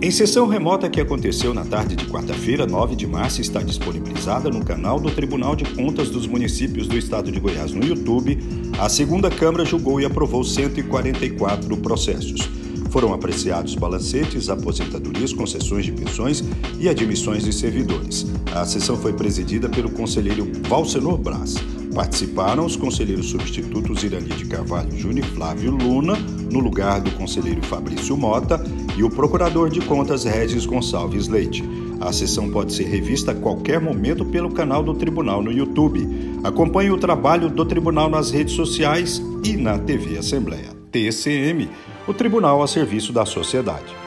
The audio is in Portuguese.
Em sessão remota que aconteceu na tarde de quarta-feira, 9 de março, está disponibilizada no canal do Tribunal de Contas dos Municípios do Estado de Goiás no YouTube, a segunda Câmara julgou e aprovou 144 processos. Foram apreciados balancetes, aposentadorias, concessões de pensões e admissões de servidores. A sessão foi presidida pelo conselheiro Valcenor Braz. Participaram os conselheiros substitutos Irani de Carvalho Júnior e Flávio Luna, no lugar do conselheiro Fabrício Mota, e o procurador de contas Regis Gonçalves Leite. A sessão pode ser revista a qualquer momento pelo canal do Tribunal no YouTube. Acompanhe o trabalho do Tribunal nas redes sociais e na TV Assembleia. TCM, o Tribunal a serviço da sociedade.